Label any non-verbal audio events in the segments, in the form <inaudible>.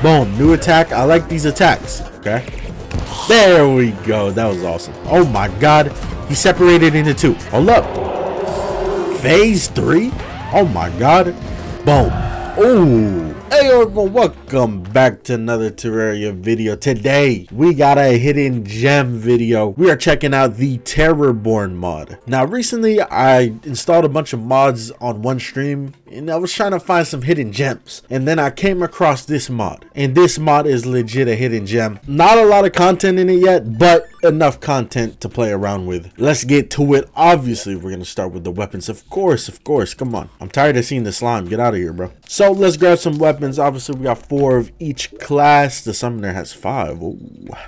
Boom, new attack. I like these attacks. Okay. There we go. That was awesome. Oh my god. He separated into two. Hold up. Phase three? Oh my god. Boom. Ooh. Hey everyone, welcome back to another Terraria video. Today, we got a hidden gem video. We are checking out the Terrorborn mod. Now, recently, I installed a bunch of mods on one stream, and I was trying to find some hidden gems. And then I came across this mod, and this mod is legit a hidden gem. Not a lot of content in it yet, but enough content to play around with. Let's get to it. Obviously, we're going to start with the weapons. Of course, of course. Come on. I'm tired of seeing the slime. Get out of here, bro. So, let's grab some weapons weapons. Obviously, we got four of each class. The summoner has five. Ooh.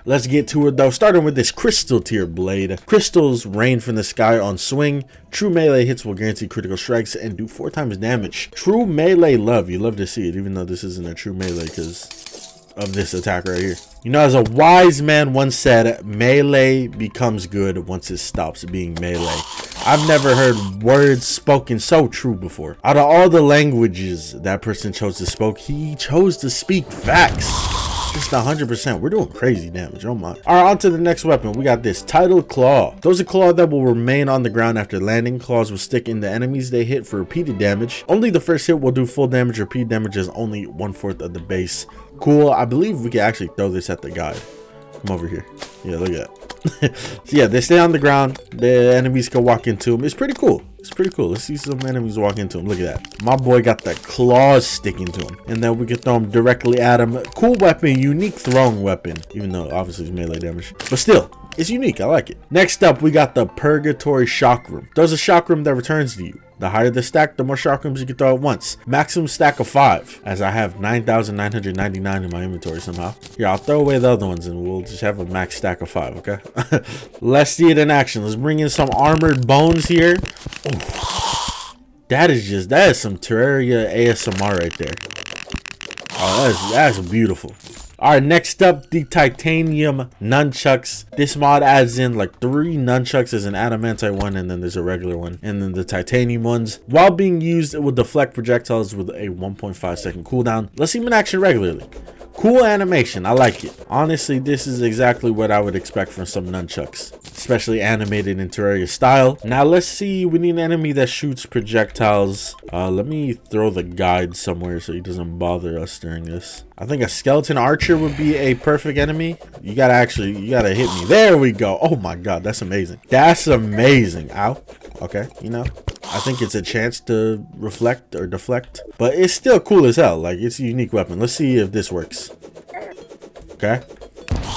Let's get to it though. Starting with this crystal tier blade. Crystals rain from the sky on swing. True melee hits will guarantee critical strikes and do four times damage. True melee love. You love to see it, even though this isn't a true melee because of this attack right here. You know, as a wise man once said, melee becomes good once it stops being melee. I've never heard words spoken so true before. Out of all the languages that person chose to speak, he chose to speak facts. Just 100%. We're doing crazy damage. Oh my. Alright, on to the next weapon. We got this Tidal Claw. Those are claw that will remain on the ground after landing. Claws will stick in the enemies they hit for repeated damage. Only the first hit will do full damage. Repeat damage is only one fourth of the base. Cool. I believe we can actually throw this at the guy. Come over here. Yeah, look at that. So <laughs> yeah, they stay on the ground. The enemies can walk into them. It's pretty cool. It's pretty cool. Let's see some enemies walk into him. Look at that. My boy got the claws sticking to him. And then we can throw him directly at him. Cool weapon, unique throwing weapon. Even though obviously it's melee damage. But still, it's unique. I like it. Next up, we got the Purgatory Chakram. There's a chakram that returns to you. The higher the stack, the more chakrams you can throw at once. Maximum stack of 5, as I have 9,999 in my inventory somehow. Here, I'll throw away the other ones and we'll just have a max stack of 5, okay? <laughs> Let's see it in action. Let's bring in some armored bones here. That is just, that is some Terraria ASMR right there. Oh, that's, that's beautiful. Alright, next up, the titanium nunchucks. This mod adds in like three nunchucks as an adamantite one, and then there's a regular one, and then the titanium ones. While being used, it will deflect projectiles with a 1.5 second cooldown. Let's see them in action regularly. Cool animation, I like it. Honestly, this is exactly what I would expect from some nunchucks, especially animated in Terraria style. Now let's see, we need an enemy that shoots projectiles. Uh, let me throw the guide somewhere so he doesn't bother us during this. I think a skeleton archer would be a perfect enemy. You gotta actually, you gotta hit me. There we go. Oh my god, that's amazing. That's amazing. Ow. Okay, you know, I think it's a chance to reflect or deflect, but it's still cool as hell. Like it's a unique weapon. Let's see if this works. Okay.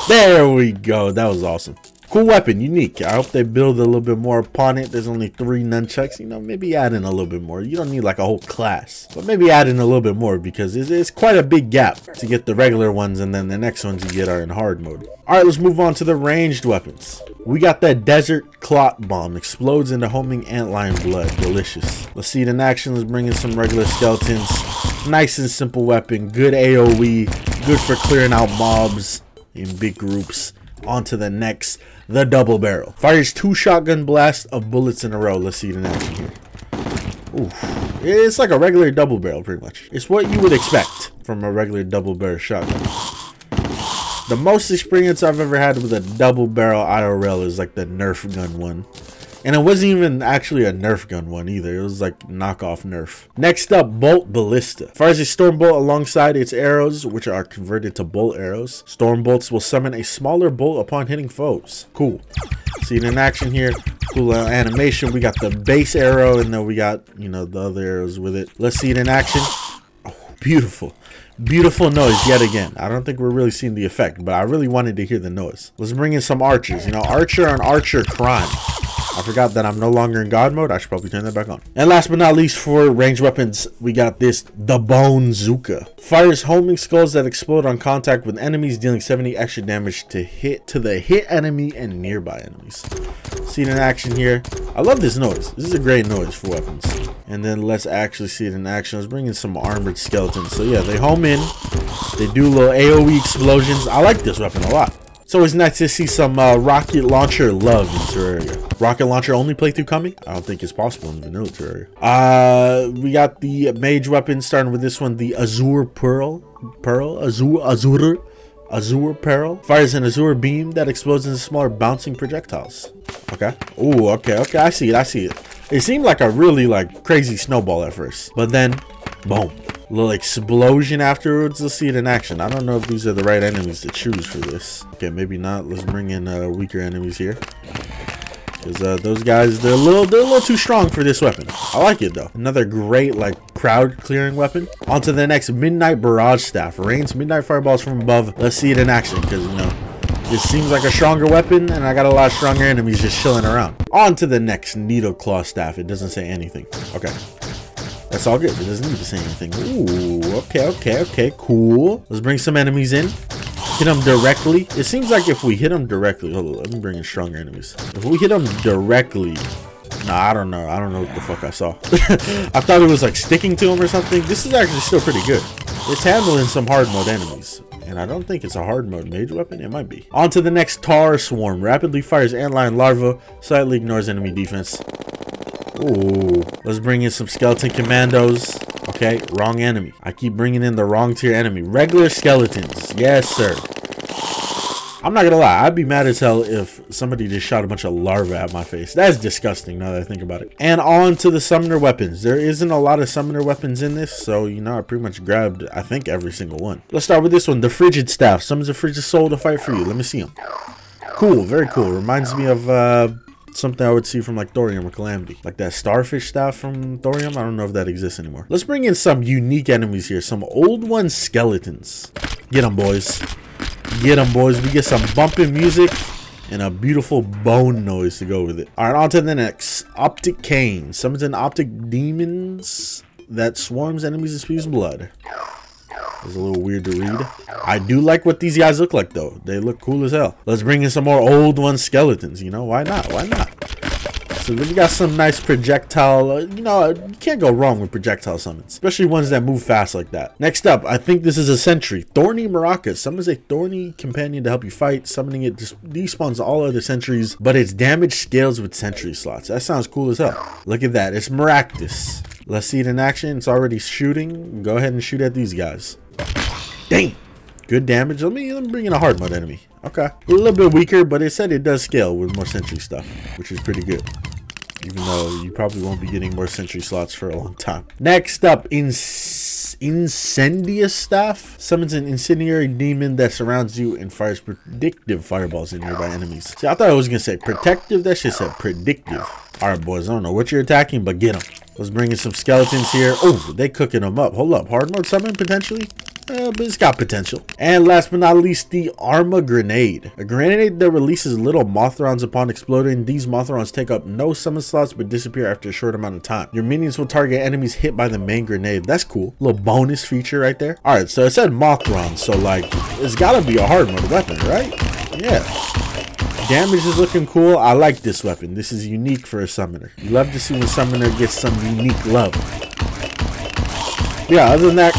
There we go. That was awesome. Cool weapon, unique. I hope they build a little bit more upon it. There's only three nunchucks. You know, maybe add in a little bit more. You don't need like a whole class, but maybe add in a little bit more because it's, it's quite a big gap to get the regular ones and then the next ones you get are in hard mode. All right, let's move on to the ranged weapons. We got that Desert Clot Bomb. Explodes into homing antlion blood. Delicious. Let's see it in action. Let's bring in some regular skeletons. Nice and simple weapon. Good AoE. Good for clearing out mobs in big groups. On to the next the double barrel. Fires two shotgun blasts of bullets in a row. Let's see it in action here. Oof. It's like a regular double barrel, pretty much. It's what you would expect from a regular double barrel shotgun. The most experience I've ever had with a double barrel IRL is like the Nerf gun one. And it wasn't even actually a Nerf gun one either. It was like knockoff Nerf. Next up, Bolt Ballista. Fires a Storm Bolt alongside its arrows, which are converted to bolt arrows. Storm Bolts will summon a smaller bolt upon hitting foes. Cool. See it in action here. Cool animation. We got the base arrow and then we got, you know, the other arrows with it. Let's see it in action. Oh, beautiful. Beautiful noise yet again. I don't think we're really seeing the effect, but I really wanted to hear the noise. Let's bring in some archers. You know, archer and archer crime. I forgot that I'm no longer in God mode. I should probably turn that back on. And last but not least, for ranged weapons, we got this, the Bonezooka. Fires homing skulls that explode on contact with enemies, dealing 70 extra damage to hit to the hit enemy and nearby enemies. See it in action here. I love this noise. This is a great noise for weapons. And then let's actually see it in action. Let's bring in some armored skeletons. So yeah, they home in. They do little AoE explosions. I like this weapon a lot. So it's always nice to see some uh, rocket launcher love in Terraria. Rocket launcher only playthrough coming? I don't think it's possible in vanilla Terraria. Uh, we got the mage weapon starting with this one, the Azure Pearl. Pearl, Azure, Azure, Azure Pearl. Fires an Azure beam that explodes into smaller bouncing projectiles. Okay. Oh, okay, okay. I see it. I see it. It seemed like a really like crazy snowball at first, but then, boom, little explosion afterwards. Let's see it in action. I don't know if these are the right enemies to choose for this. Okay, maybe not. Let's bring in uh, weaker enemies here. Because uh, those guys, they're a little, they're a little too strong for this weapon. I like it though. Another great like crowd clearing weapon. On to the next Midnight Barrage Staff. Rains midnight fireballs from above. Let's see it in action because you know this seems like a stronger weapon and I got a lot of stronger enemies just chilling around. On to the next Needle Claw Staff. It doesn't say anything. Okay. That's all good. It doesn't need to say anything. Ooh, okay, okay, okay, cool. Let's bring some enemies in. Hit them directly. It seems like if we hit them directly, hold on, let me bring in stronger enemies. If we hit them directly, nah, I don't know. I don't know what the fuck I saw. <laughs> I thought it was like sticking to them or something. This is actually still pretty good. It's handling some hard mode enemies. And I don't think it's a hard mode mage weapon. It might be. On to the next Tar Swarm. Rapidly fires antlion larva. Slightly ignores enemy defense. Ooh. Let's bring in some skeleton commandos. Okay, wrong enemy. I keep bringing in the wrong tier enemy. Regular skeletons. Yes, sir. I'm not gonna lie, I'd be mad as hell if somebody just shot a bunch of larvae at my face. That's disgusting now that I think about it. And on to the summoner weapons. There isn't a lot of summoner weapons in this, so you know I pretty much grabbed, I think, every single one. Let's start with this one, the Frigid Staff. Summons a Frigid Soul to fight for you. Let me see him. Cool, very cool. Reminds me of uh, something I would see from like Thorium or Calamity. Like that starfish staff from Thorium. I don't know if that exists anymore. Let's bring in some unique enemies here. Some old one skeletons. Get them, boys. Get them, boys. We get some bumping music and a beautiful bone noise to go with it. All right, on to the next. Optic Cane. Summons an optic demons that swarms enemies and spews blood. It's a little weird to read. I do like what these guys look like, though. They look cool as hell. Let's bring in some more old one skeletons, you know? Why not? Why not? So we got some nice projectile, uh, you know, you can't go wrong with projectile summons, especially ones that move fast like that. Next up, I think this is a sentry. Thorny Maracas summons a thorny companion to help you fight. Summoning it despawns all other sentries, but its damage scales with sentry slots. That sounds cool as hell. Look at that. It's Maractus. Let's see it in action. It's already shooting. Go ahead and shoot at these guys. Dang. Good damage. Let me, let me bring in a hard mode enemy. Okay. A little bit weaker, but it said it does scale with more sentry stuff, which is pretty good even though you probably won't be getting more sentry slots for a long time. Next up, Inc Incendious Staff summons an incendiary demon that surrounds you and fires predictive fireballs at nearby enemies. See, I thought I was gonna say protective. That shit said predictive. All right, boys. I don't know what you're attacking, but get them. Let's bring in some skeletons here. Oh, they cooking them up. Hold up. Hard mode summon potentially? Uh, but it's got potential. And last but not least, the Arma Grenade. A grenade that releases little Mothrons upon exploding. These Mothrons take up no summon slots but disappear after a short amount of time. Your minions will target enemies hit by the main grenade. That's cool. Little bonus feature right there. Alright, so it said Mothron, so like, it's gotta be a hard mode weapon, right? Yeah. Damage is looking cool. I like this weapon. This is unique for a summoner. You love to see when summoner gets some unique love. Yeah, other than that,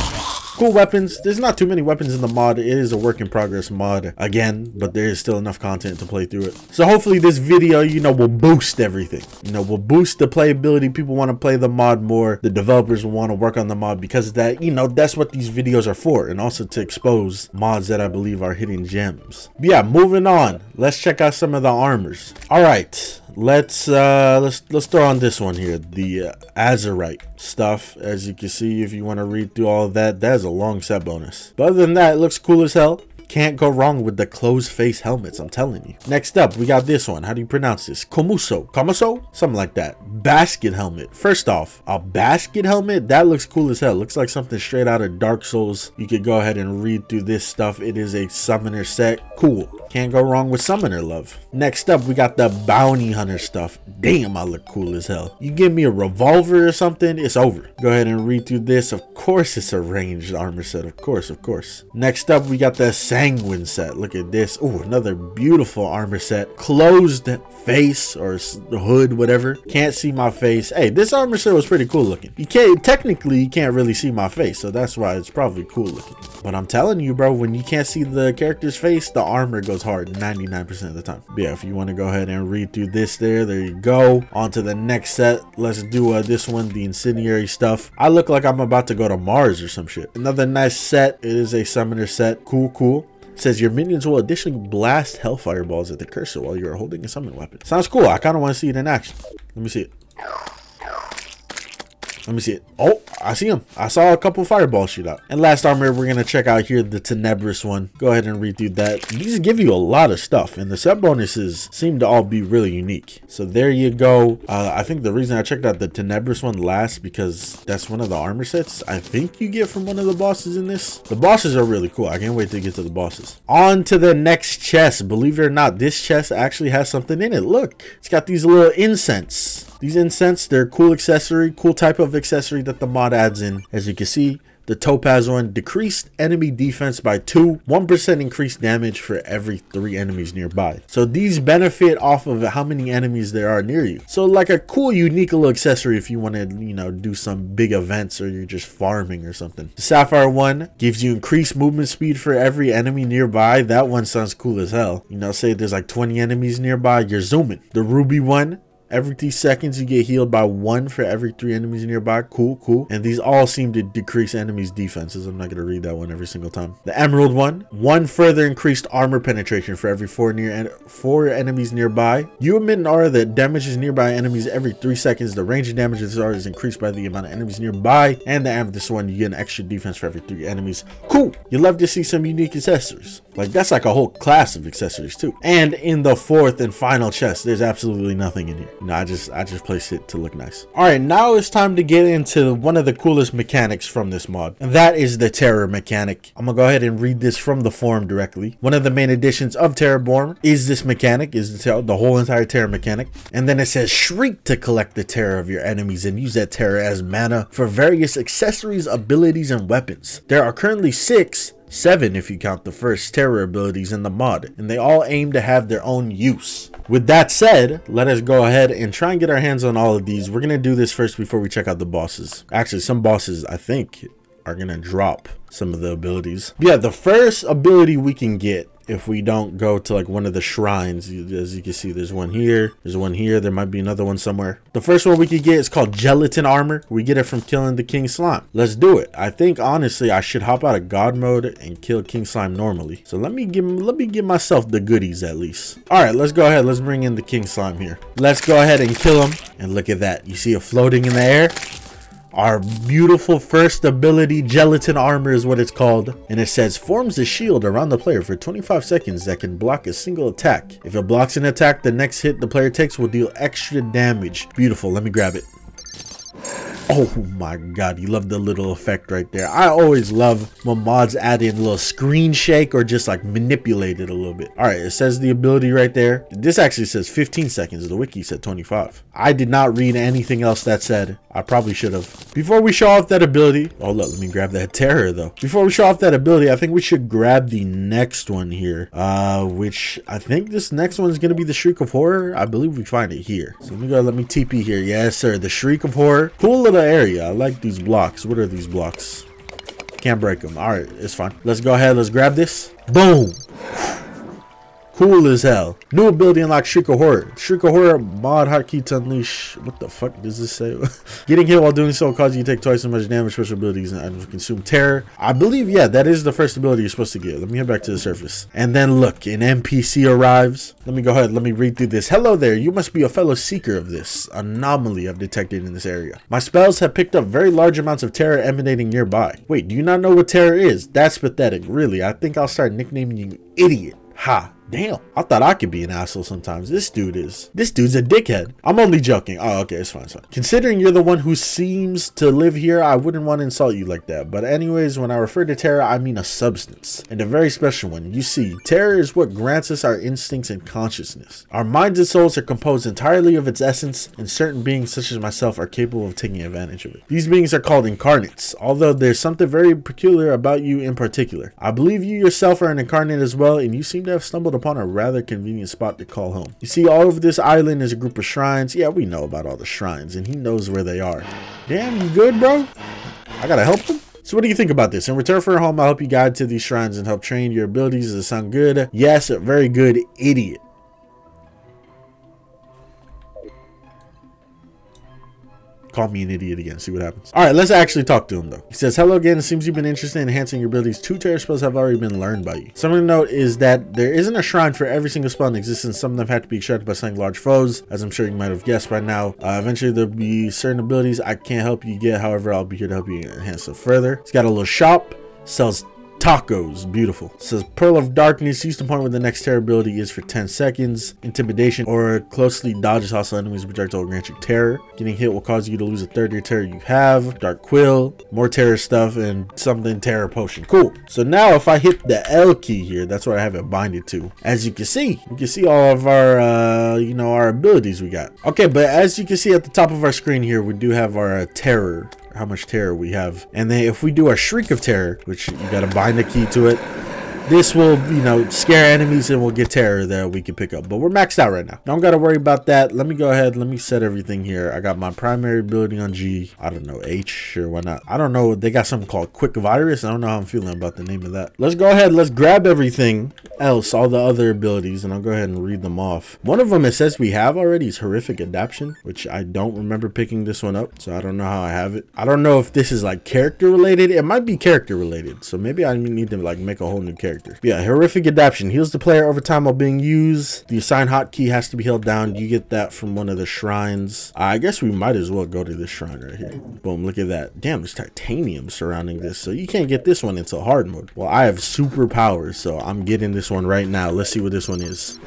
Cool weapons. There's not too many weapons in the mod. It is a work in progress mod again, but there is still enough content to play through it. So hopefully this video, you know, will boost everything. You know, will boost the playability. People want to play the mod more. The developers will want to work on the mod because that, you know, that's what these videos are for. And also to expose mods that I believe are hidden gems. But yeah, moving on. Let's check out some of the armors. All right let's uh let's let's throw on this one here the uh, azurite stuff as you can see if you want to read through all of that that's a long set bonus. But other than that it looks cool as hell can't go wrong with the closed face helmets, I'm telling you. Next up, we got this one. How do you pronounce this? Komuso? Komuso? Something like that. Basket helmet. First off, a basket helmet? That looks cool as hell. Looks like something straight out of Dark Souls. You could go ahead and read through this stuff. It is a summoner set. Cool. Can't go wrong with summoner love. Next up, we got the bounty hunter stuff. Damn, I look cool as hell. You give me a revolver or something, it's over. Go ahead and read through this. Of course, it's a ranged armor set. Of course, of course. Next up, we got the sanguine set. Look at this. Oh, another beautiful armor set. Closed face or hood, whatever. Can't see my face. Hey, this armor set was pretty cool looking. You can't, technically, you can't really see my face, so that's why it's probably cool looking. But I'm telling you, bro, when you can't see the character's face, the armor goes hard 99% of the time. But yeah, if you want to go ahead and read through this there, there you go. On to the next set. Let's do uh, this one, the incendiary stuff. I look like I'm about to go to Mars or some shit. Another nice set. It is a summoner set. Cool, cool says your minions will additionally blast hellfire balls at the cursor while you are holding a summon weapon. Sounds cool. I kind of want to see it in action. Let me see it. Let me see it. Oh, I see him. I saw a couple fireballs shoot out. And last armor we're going to check out here, the Tenebris one. Go ahead and read through that. These give you a lot of stuff, and the set bonuses seem to all be really unique. So there you go. Uh, I think the reason I checked out the Tenebris one last because that's one of the armor sets I think you get from one of the bosses in this. The bosses are really cool. I can't wait to get to the bosses. On to the next chest. Believe it or not, this chest actually has something in it. Look, it's got these little incense. These incense, they're cool accessory, cool type of accessory that the mod adds in. As you can see, the Topaz one decreased enemy defense by 2, 1% increased damage for every 3 enemies nearby. So these benefit off of how many enemies there are near you. So like a cool unique little accessory if you want to, you know, do some big events or you're just farming or something. The Sapphire one gives you increased movement speed for every enemy nearby. That one sounds cool as hell. You know, say there's like 20 enemies nearby, you're zooming. The Ruby one Every three seconds, you get healed by one for every three enemies nearby. Cool, cool. And these all seem to decrease enemies' defenses. I'm not going to read that one every single time. The Emerald one, one further increased armor penetration for every four near en four enemies nearby. You emit an aura that damages nearby enemies every three seconds. The range of damage of this aura is increased by the amount of enemies nearby. And the Amethyst one, you get an extra defense for every three enemies. Cool. You love to see some unique accessories. Like that's like a whole class of accessories too. And in the fourth and final chest, there's absolutely nothing in here. No, I just I just placed it to look nice. All right, now it's time to get into one of the coolest mechanics from this mod, and that is the terror mechanic. I'm gonna go ahead and read this from the forum directly. One of the main additions of Terrorborn is this mechanic, is the, the whole entire terror mechanic, and then it says shriek to collect the terror of your enemies and use that terror as mana for various accessories, abilities, and weapons. There are currently six seven if you count the first terror abilities in the mod, and they all aim to have their own use. With that said, let us go ahead and try and get our hands on all of these. We're going to do this first before we check out the bosses. Actually, some bosses, I think, are going to drop some of the abilities. yeah, the first ability we can get if we don't go to like one of the shrines as you can see there's one here there's one here there might be another one somewhere. The first one we could get is called gelatin armor. We get it from killing the king slime. Let's do it. I think honestly i should hop out of god mode and kill king slime normally. So let me give let me give myself the goodies at least. All right let's go ahead. Let's bring in the king slime here. Let's go ahead and kill him. And look at that. You see it floating in the air our beautiful first ability, Gelatin Armor is what it's called. And it says, forms a shield around the player for 25 seconds that can block a single attack. If it blocks an attack, the next hit the player takes will deal extra damage. Beautiful, let me grab it. Oh my god, you love the little effect right there. I always love when mods add in a little screen shake or just like manipulate it a little bit. All right, it says the ability right there. This actually says 15 seconds. The wiki said 25. I did not read anything else that said. I probably should have. Before we show off that ability, oh look, let me grab that terror though. Before we show off that ability, I think we should grab the next one here, uh, which I think this next one is going to be the Shriek of Horror. I believe we find it here. So let me go, let me TP here. Yes, sir, the Shriek of Horror. Cool little the area. I like these blocks. What are these blocks? Can't break them. All right, it's fine. Let's go ahead. Let's grab this. Boom. Cool as hell. New ability unlocked Shriek of Horror. Shriek of Horror mod hotkey to unleash. What the fuck does this say? <laughs> Getting hit while doing so causes you to take twice as much damage. Special abilities and items consume terror. I believe, yeah, that is the first ability you're supposed to get. Let me get back to the surface. And then look, an NPC arrives. Let me go ahead. Let me read through this. Hello there. You must be a fellow seeker of this anomaly I've detected in this area. My spells have picked up very large amounts of terror emanating nearby. Wait, do you not know what terror is? That's pathetic. Really, I think I'll start nicknaming you idiot. Ha. Damn, I thought I could be an asshole sometimes. This dude is. This dude's a dickhead. I'm only joking. Oh, okay, it's fine, it's fine. Considering you're the one who seems to live here, I wouldn't want to insult you like that. But anyways, when I refer to terror, I mean a substance, and a very special one. You see, terror is what grants us our instincts and consciousness. Our minds and souls are composed entirely of its essence, and certain beings such as myself are capable of taking advantage of it. These beings are called incarnates, although there's something very peculiar about you in particular. I believe you yourself are an incarnate as well, and you seem to have stumbled upon a rather convenient spot to call home. You see, all over this island is a group of shrines. Yeah, we know about all the shrines, and he knows where they are. Damn, you good, bro? I gotta help him? So what do you think about this? In return for a home, I'll help you guide to these shrines and help train your abilities. Does it sound good? Yes, very good, idiot. Call me an idiot again. See what happens. All right, let's actually talk to him though. He says, hello again. It seems you've been interested in enhancing your abilities. Two terror spells have already been learned by you. Something to note is that there isn't a shrine for every single spell in existence. Some of them have to be extracted by slaying large foes, as I'm sure you might have guessed by now. Uh, eventually, there'll be certain abilities I can't help you get. However, I'll be here to help you enhance it further. He's got a little shop, sells Tacos, beautiful. Says Pearl of Darkness, use the point where the next terror ability is for 10 seconds. Intimidation or closely dodges hostile enemies projectile grant you terror. Getting hit will cause you to lose a third of your terror you have. Dark Quill, more terror stuff, and something terror potion. Cool. So now if I hit the L key here, that's what I have it binded to. As you can see, you can see all of our, uh, you know, our abilities we got. Okay, but as you can see at the top of our screen here, we do have our uh, terror how much terror we have. And then if we do a Shriek of Terror, which you gotta bind a key to it, this will, you know, scare enemies and we'll get terror that we can pick up. But we're maxed out right now. Don't got to worry about that. Let me go ahead. Let me set everything here. I got my primary ability on G. I don't know, H. Sure, why not? I don't know. They got something called Quick Virus. I don't know how I'm feeling about the name of that. Let's go ahead. Let's grab everything else, all the other abilities, and I'll go ahead and read them off. One of them it says we have already is Horrific Adaptation, which I don't remember picking this one up. So I don't know how I have it. I don't know if this is like character related. It might be character related. So maybe I need to like make a whole new character character. Yeah, horrific adaptation. Heals the player over time while being used. The assign hotkey has to be held down. You get that from one of the shrines. I guess we might as well go to this shrine right here. Boom, look at that. Damn, there's titanium surrounding this. So you can't get this one until hard mode. Well, I have superpowers, so I'm getting this one right now. Let's see what this one is.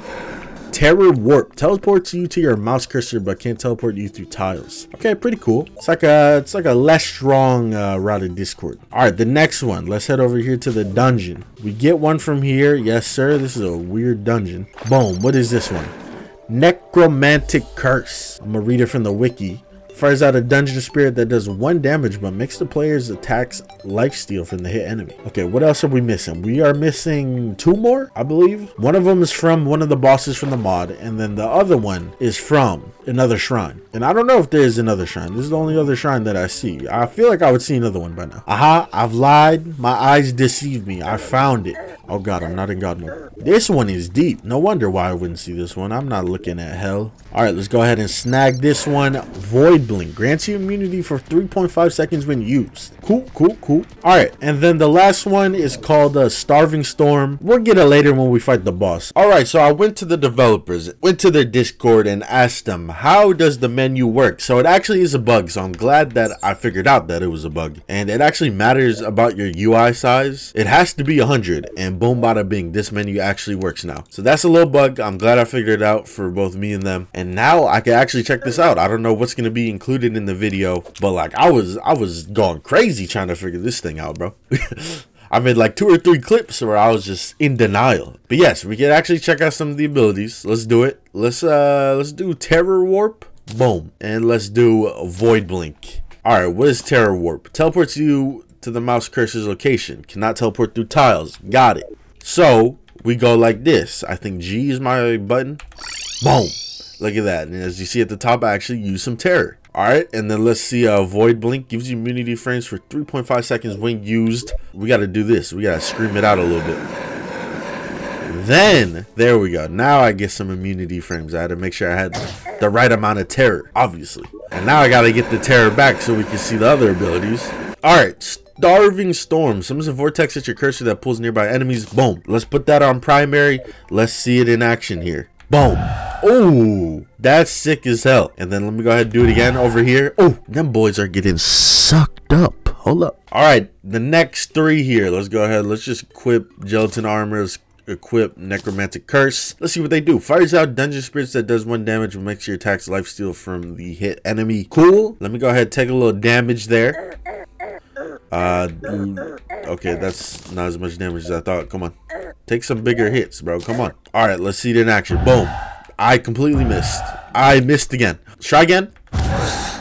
Terror Warp teleports you to your mouse cursor, but can't teleport you through tiles. Okay, pretty cool. It's like a it's like a less strong uh, Rod of Discord. All right, the next one. Let's head over here to the dungeon. We get one from here. Yes, sir. This is a weird dungeon. Boom. What is this one? Necromantic Curse. I'm gonna read it from the wiki. Fires out a dungeon spirit that does one damage but makes the player's attacks lifesteal from the hit enemy. Okay, what else are we missing? We are missing two more, I believe. One of them is from one of the bosses from the mod, and then the other one is from another shrine. And I don't know if there is another shrine. This is the only other shrine that I see. I feel like I would see another one by now. Aha, I've lied. My eyes deceived me. I found it. Oh god, I'm not in god mode. This one is deep. No wonder why I wouldn't see this one. I'm not looking at hell. Alright, let's go ahead and snag this one. Void Blink. Grants you immunity for 3.5 seconds when used. Cool, cool, cool. Alright, and then the last one is called uh, Starving Storm. We'll get it later when we fight the boss. Alright, so I went to the developers, went to their Discord and asked them, how does the menu work? So it actually is a bug, so I'm glad that I figured out that it was a bug. And it actually matters about your UI size. It has to be 100 and boom bada bing this menu actually works now so that's a little bug i'm glad i figured it out for both me and them and now i can actually check this out i don't know what's going to be included in the video but like i was i was going crazy trying to figure this thing out bro <laughs> I made like two or three clips where I was just in denial. But yes, we can actually check out some of the abilities. Let's do it. Let's uh let's do Terror Warp. Boom. And let's do Void Blink. Alright, what is Terror Warp? Teleports you to the mouse cursor's location. Cannot teleport through tiles. Got it. So we go like this. I think G is my button. Boom. Look at that. And as you see at the top, I actually use some terror. All right, and then let's see. Uh, Void Blink gives you immunity frames for 3.5 seconds when used. We got to do this. We got to scream it out a little bit. Then, there we go. Now I get some immunity frames. I had to make sure I had the right amount of terror, obviously. And now I got to get the terror back so we can see the other abilities. All right, Starving Storm. Summons a vortex at your cursor that pulls nearby enemies. Boom. Let's put that on primary. Let's see it in action here. Boom. Oh, that's sick as hell. And then let me go ahead and do it again over here. Oh, them boys are getting sucked up. Hold up. All right, the next three here. Let's go ahead. Let's just equip gelatin armor. Let's equip Necromantic Curse. Let's see what they do. Fires out Dungeon Spirits that does one damage and makes your attacks lifesteal from the hit enemy. Cool. Let me go ahead take a little damage there. Uh, okay, that's not as much damage as I thought. Come on. Take some bigger hits, bro. Come on. All right, let's see it in action. Boom. I completely missed. I missed again. Try again.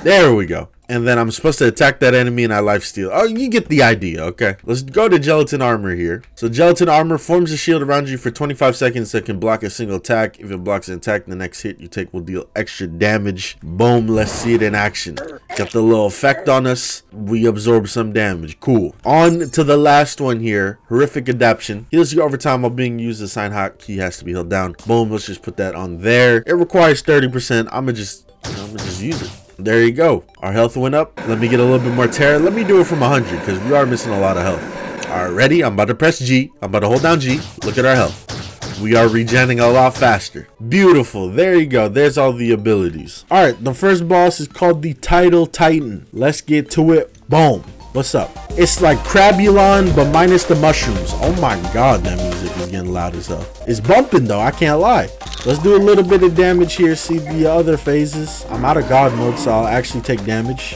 There we go and then I'm supposed to attack that enemy and I life steal. Oh, you get the idea, okay? Let's go to Gelatin Armor here. So Gelatin Armor forms a shield around you for 25 seconds that can block a single attack. If it blocks an attack, the next hit you take will deal extra damage. Boom, let's see it in action. Got the little effect on us. We absorb some damage. Cool. On to the last one here. Horrific Adaptation. Heals you over time while being used. The sign hot key has to be held down. Boom, let's just put that on there. It requires 30%. I'm gonna just, I'm gonna just use it. There you go. Our health went up. Let me get a little bit more terror. Let me do it from 100 because we are missing a lot of health. All right, ready? I'm about to press G. I'm about to hold down G. Look at our health. We are regenerating a lot faster. Beautiful. There you go. There's all the abilities. All right, the first boss is called the Tidal Titan. Let's get to it. Boom. What's up? It's like Crabulon, but minus the mushrooms. Oh my god, that music is getting loud as hell. It's bumping though, I can't lie. Let's do a little bit of damage here, see the other phases. I'm out of god mode, so I'll actually take damage.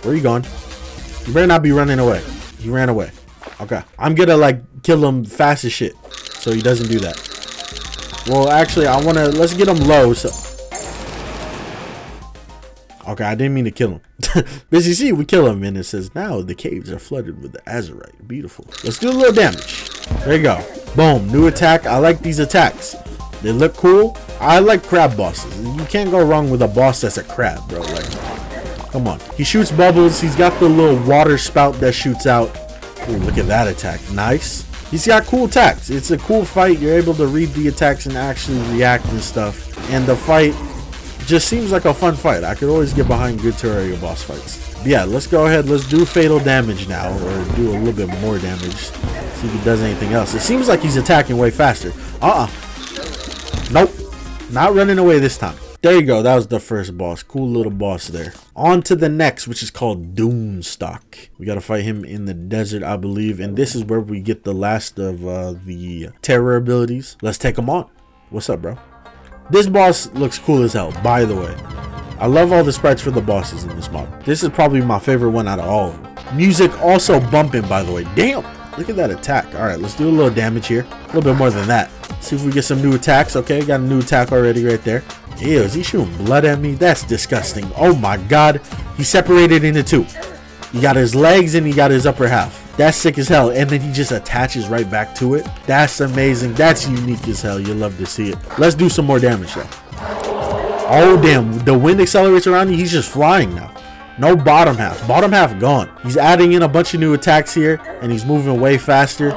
Where are you going? You better not be running away. He ran away. Okay. I'm gonna like kill him fast as shit. So he doesn't do that. Well, actually, I wanna, let's get him low. So Okay, I didn't mean to kill him. <laughs> As you see, we kill him, and it says, now the caves are flooded with the azurite. Beautiful. Let's do a little damage. There you go. Boom. New attack. I like these attacks. They look cool. I like crab bosses. You can't go wrong with a boss that's a crab, bro. Like, come on. He shoots bubbles. He's got the little water spout that shoots out. Ooh, look at that attack. Nice. He's got cool attacks. It's a cool fight. You're able to read the attacks and actually react and stuff. And the fight just seems like a fun fight. I could always get behind good Terraria boss fights. But yeah, let's go ahead. Let's do fatal damage now, or do a little bit more damage. See if he does anything else. It seems like he's attacking way faster. Uh-uh. Nope. Not running away this time. There you go. That was the first boss. Cool little boss there. On to the next, which is called Dunestock. We got to fight him in the desert, I believe. And this is where we get the last of uh, the terror abilities. Let's take him on. What's up, bro? This boss looks cool as hell, by the way. I love all the sprites for the bosses in this mod. This is probably my favorite one out of all. Music also bumping, by the way. Damn! Look at that attack. Alright, let's do a little damage here. A little bit more than that. See if we get some new attacks. Okay, got a new attack already right there. Ew, is he shooting blood at me? That's disgusting. Oh my god. He separated into two. He got his legs and he got his upper half. That's sick as hell. And then he just attaches right back to it. That's amazing. That's unique as hell. You'll love to see it. Let's do some more damage though. Oh, damn. The wind accelerates around you. He's just flying now. No bottom half. Bottom half gone. He's adding in a bunch of new attacks here. And he's moving way faster.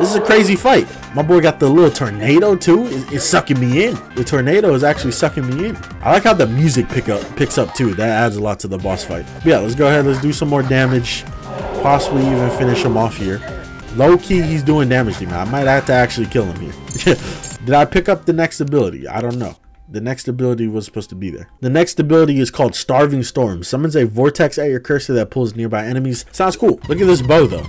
This is a crazy fight. My boy got the little tornado too. It's, it's, sucking me in. The tornado is actually sucking me in. I like how the music pick up picks up too. That adds a lot to the boss fight. But yeah, let's go ahead. Let's do some more damage possibly even finish him off here. Low key, he's doing damage to me. I might have to actually kill him here. <laughs> Did I pick up the next ability? I don't know. The next ability was supposed to be there. The next ability is called Starving Storm. Summons a vortex at your cursor that pulls nearby enemies. Sounds cool. Look at this bow though.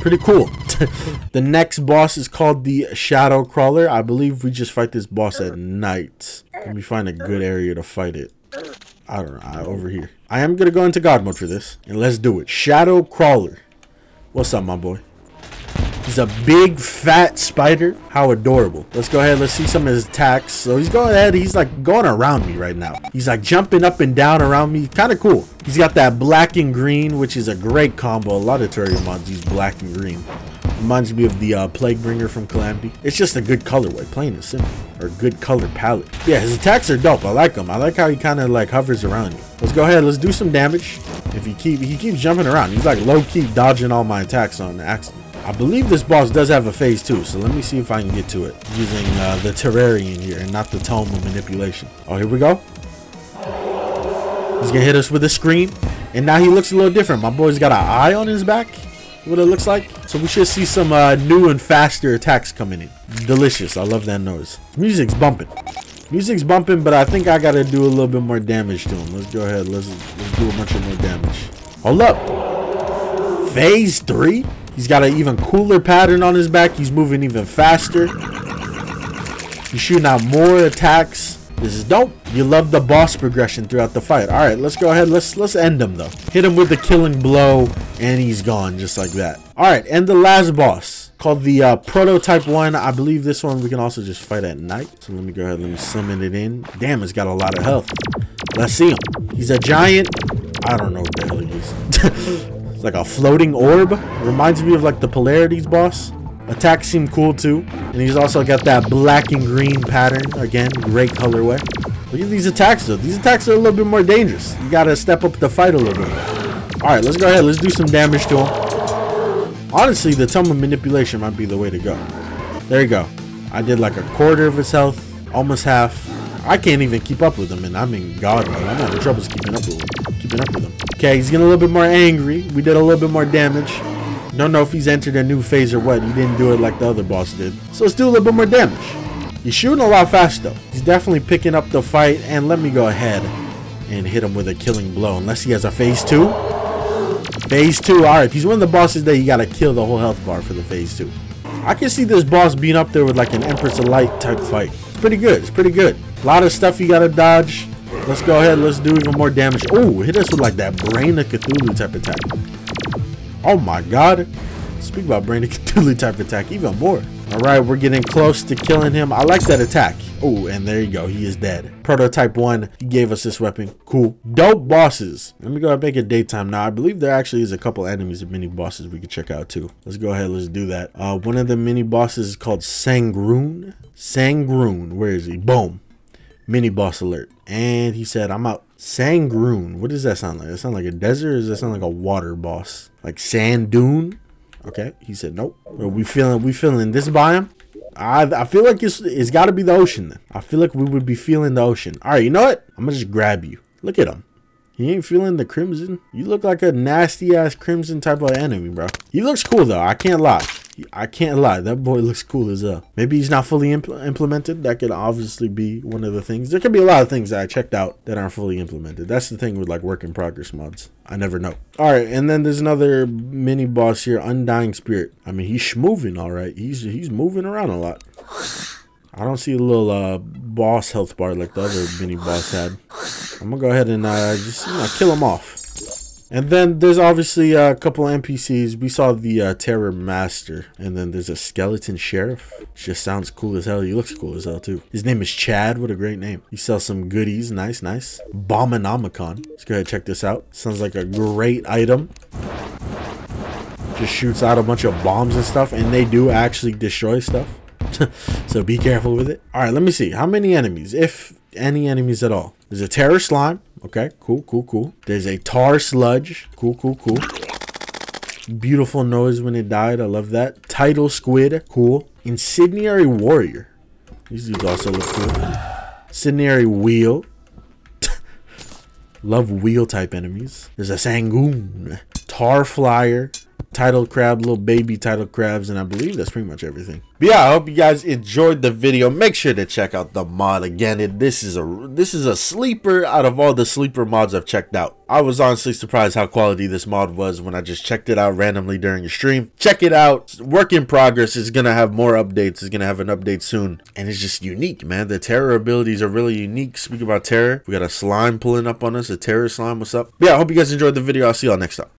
Pretty cool. <laughs> the next boss is called the Shadow Crawler. I believe we just fight this boss at night. Let me find a good area to fight it. I don't know, over here. I am gonna go into God mode for this, and let's do it. Shadow Crawler. What's up, my boy? He's a big, fat spider. How adorable. Let's go ahead. Let's see some of his attacks. So he's going ahead. He's like going around me right now. He's like jumping up and down around me. Kind of cool. He's got that black and green, which is a great combo. A lot of Terraria mods use black and green. Reminds me of the uh, Plague Bringer from Calamity. It's just a good colorway, plain and simple. Or good color palette. Yeah, his attacks are dope. I like them. I like how he kind of like hovers around you. Let's go ahead. Let's do some damage. If he keep he keeps jumping around, he's like low key dodging all my attacks on accident. I believe this boss does have a phase too, so let me see if I can get to it using uh, the Terrarian here and not the Tome of Manipulation. Oh, here we go. He's gonna hit us with a scream, and now he looks a little different. My boy's got an eye on his back what it looks like. So we should see some uh, new and faster attacks coming in. Delicious. I love that noise. Music's bumping. Music's bumping, but I think I got to do a little bit more damage to him. Let's go ahead. Let's, let's do a bunch of more damage. Hold up. Phase 3? He's got an even cooler pattern on his back. He's moving even faster. He's shooting out more attacks. This is dope. You love the boss progression throughout the fight. All right, let's go ahead. Let's let's end him though. Hit him with the killing blow, and he's gone just like that. All right, and the last boss called the uh, prototype one. I believe this one we can also just fight at night. So let me go ahead. Let me summon it in. Damn, it's got a lot of health. Let's see him. He's a giant. I don't know what the hell he is. <laughs> it's like a floating orb. Reminds me of like the polarities boss. Attacks seem cool too. And he's also got that black and green pattern. Again, great colorway. Look at these attacks though. These attacks are a little bit more dangerous. You gotta step up the fight a little bit. Alright, let's go ahead. Let's do some damage to him. Honestly, the of Manipulation might be the way to go. There you go. I did like a quarter of his health. Almost half. I can't even keep up with him, and I'm in God mode. I'm having troubles keeping up with him. Keeping up with him. Okay, he's getting a little bit more angry. We did a little bit more damage. Don't know if he's entered a new phase or what. He didn't do it like the other boss did. So let's do a little bit more damage. He's shooting a lot faster. He's definitely picking up the fight. And let me go ahead and hit him with a killing blow. Unless he has a phase two. Phase two. Alright, if he's one of the bosses that you gotta kill the whole health bar for the phase two. I can see this boss being up there with like an Empress of Light type fight. It's pretty good. It's pretty good. A lot of stuff you gotta dodge. Let's go ahead. Let's do even more damage. Oh, hit us with like that Brain of Cthulhu type attack. Oh my god. Speak about Brain of Cthulhu type attack even more. Alright, we're getting close to killing him. I like that attack. Oh, and there you go. He is dead. Prototype 1, he gave us this weapon. Cool. Dope bosses. Let me go ahead and make it daytime now. I believe there actually is a couple enemies and mini bosses we could check out too. Let's go ahead. Let's do that. Uh, one of the mini bosses is called Sangroon. Sangroon. Where is he? Boom. Mini boss alert. And he said, I'm out. Sangroon. What does that sound like? That sound like a desert or does that sound like a water boss? Like sand dune? Okay. He said, nope. Are we feeling we feeling this biome? I, I feel like it's it's got to be the ocean then. I feel like we would be feeling the ocean. All right, you know what? I'm gonna just grab you. Look at him. He ain't feeling the crimson. You look like a nasty ass crimson type of enemy, bro. He looks cool though. I can't lie. I can't lie. That boy looks cool as hell. Maybe he's not fully impl implemented. That could obviously be one of the things. There could be a lot of things that I checked out that aren't fully implemented. That's the thing with like work in progress mods. I never know. All right, and then there's another mini boss here, Undying Spirit. I mean, he's moving all right. He's he's moving around a lot. I don't see a little uh, boss health bar like the other mini boss had. I'm gonna go ahead and uh, just you know, kill him off. And then there's obviously a couple NPCs. We saw the uh, Terror Master, and then there's a Skeleton Sheriff. Just sounds cool as hell. He looks cool as hell too. His name is Chad. What a great name. He sells some goodies. Nice, nice. Bombonomicon. Let's go ahead and check this out. Sounds like a great item. Just shoots out a bunch of bombs and stuff, and they do actually destroy stuff. <laughs> so be careful with it. All right, let me see. How many enemies, if any enemies at all? There's a terror slime. Okay, cool, cool, cool. There's a tar sludge. Cool, cool, cool. Beautiful noise when it died. I love that. Tidal squid. Cool. Incendiary warrior. These dudes also look cool. Incendiary wheel. <laughs> love wheel type enemies. There's a sangoon. Tar flyer tidal crab, little baby tidal crabs, and I believe that's pretty much everything. But yeah, I hope you guys enjoyed the video. Make sure to check out the mod again. It, this is a this is a sleeper out of all the sleeper mods I've checked out. I was honestly surprised how quality this mod was when I just checked it out randomly during a stream. Check it out. Work in progress. is gonna have more updates. It's gonna have an update soon, and it's just unique, man. The terror abilities are really unique. Speak about terror, we got a slime pulling up on us. A terror slime. What's up? But yeah, I hope you guys enjoyed the video. I'll see y'all next time.